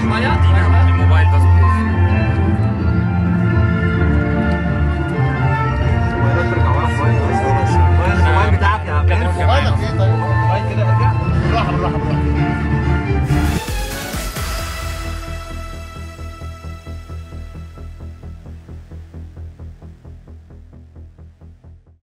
干什么呀？什么？